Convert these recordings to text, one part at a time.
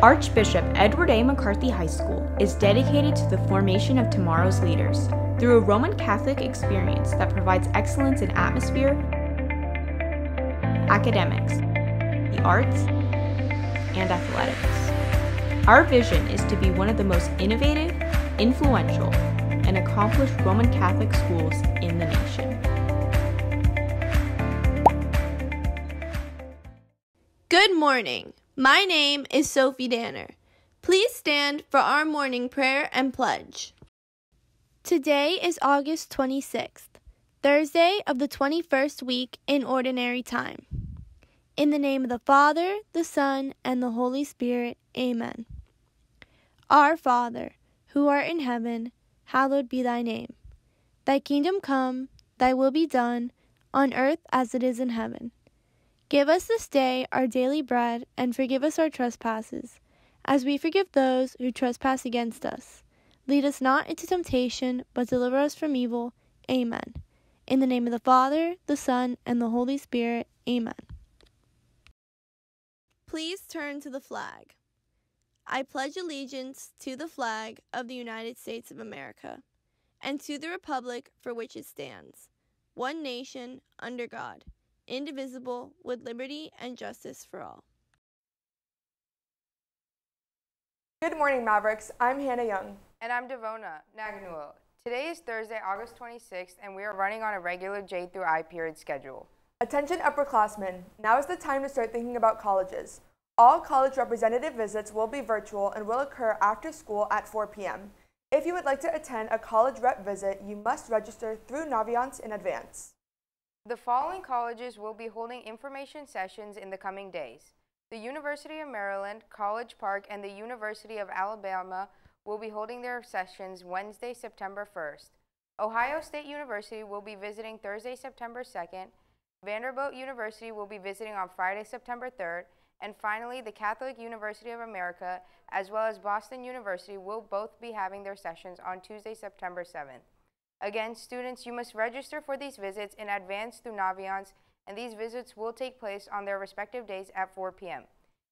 Archbishop Edward A. McCarthy High School is dedicated to the formation of tomorrow's leaders through a Roman Catholic experience that provides excellence in atmosphere, academics, the arts, and athletics. Our vision is to be one of the most innovative, influential, and accomplished Roman Catholic schools in the nation. Good morning. My name is Sophie Danner. Please stand for our morning prayer and pledge. Today is August 26th, Thursday of the 21st week in Ordinary Time. In the name of the Father, the Son, and the Holy Spirit, Amen. Our Father, who art in heaven, hallowed be thy name. Thy kingdom come, thy will be done, on earth as it is in heaven. Give us this day our daily bread, and forgive us our trespasses, as we forgive those who trespass against us. Lead us not into temptation, but deliver us from evil. Amen. In the name of the Father, the Son, and the Holy Spirit. Amen. Please turn to the flag. I pledge allegiance to the flag of the United States of America, and to the republic for which it stands, one nation, under God indivisible, with liberty and justice for all. Good morning, Mavericks. I'm Hannah Young. And I'm Devona Naganuel. Today is Thursday, August 26th, and we are running on a regular J through I period schedule. Attention upperclassmen, now is the time to start thinking about colleges. All college representative visits will be virtual and will occur after school at 4 p.m. If you would like to attend a college rep visit, you must register through Naviance in advance. The following colleges will be holding information sessions in the coming days. The University of Maryland, College Park, and the University of Alabama will be holding their sessions Wednesday, September 1st. Ohio State University will be visiting Thursday, September 2nd. Vanderbilt University will be visiting on Friday, September 3rd. And finally, the Catholic University of America, as well as Boston University, will both be having their sessions on Tuesday, September 7th. Again, students, you must register for these visits in advance through Naviance, and these visits will take place on their respective days at 4 p.m.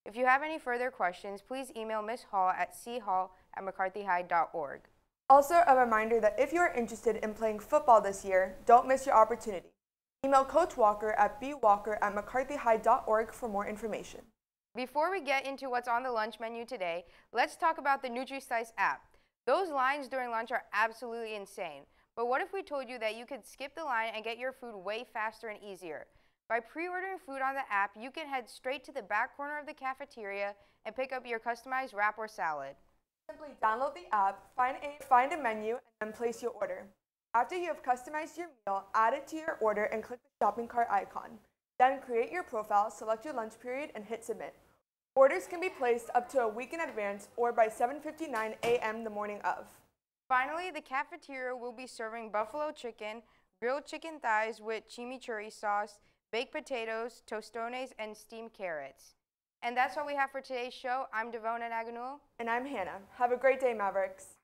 If you have any further questions, please email Ms. Hall at chall at mccarthyhigh.org. Also, a reminder that if you are interested in playing football this year, don't miss your opportunity. Email Coach Walker at bwalker at mccarthyhigh.org for more information. Before we get into what's on the lunch menu today, let's talk about the NutriSlice app. Those lines during lunch are absolutely insane. But what if we told you that you could skip the line and get your food way faster and easier? By pre-ordering food on the app, you can head straight to the back corner of the cafeteria and pick up your customized wrap or salad. Simply download the app, find a, find a menu, and then place your order. After you have customized your meal, add it to your order and click the shopping cart icon. Then create your profile, select your lunch period, and hit submit. Orders can be placed up to a week in advance or by 7.59 a.m. the morning of. Finally, the cafeteria will be serving buffalo chicken, grilled chicken thighs with chimichurri sauce, baked potatoes, tostones, and steamed carrots. And that's all we have for today's show. I'm Devona Naganul. And I'm Hannah. Have a great day, Mavericks.